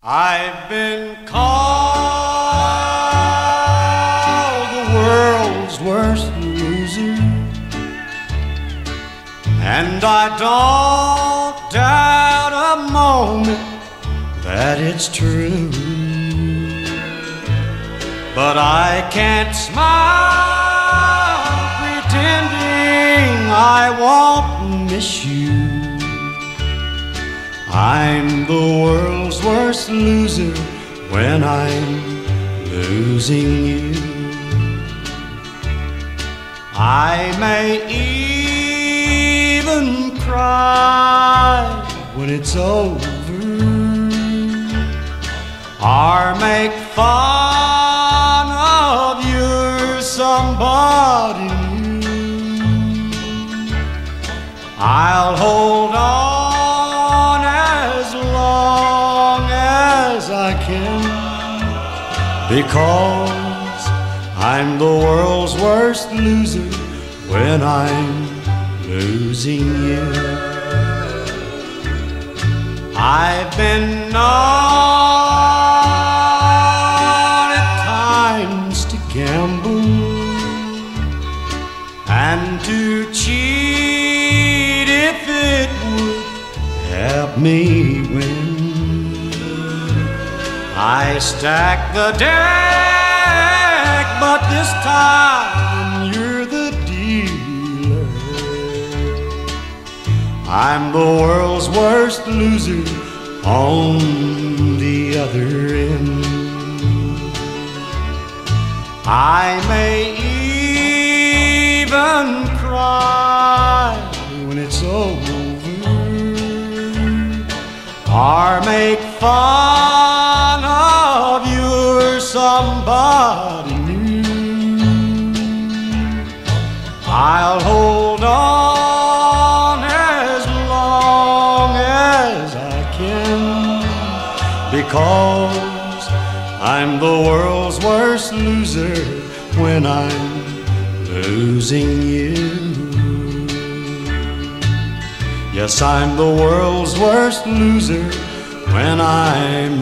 I've been called the world's worst loser, and I don't doubt a moment that it's true. But I can't smile pretending I won't miss you. I'm the world's worst loser when I'm losing you. I may even cry when it's over, or make fun of you, somebody. I'll hold I can because I'm the world's worst loser when I'm losing you. I've been known at times to gamble and to cheat if it would help me. I stack the deck, but this time you're the dealer. I'm the world's worst loser on the other end. I may even cry when it's over, or make fun somebody new. I'll hold on as long as I can because I'm the world's worst loser when I'm losing you. Yes, I'm the world's worst loser when I'm.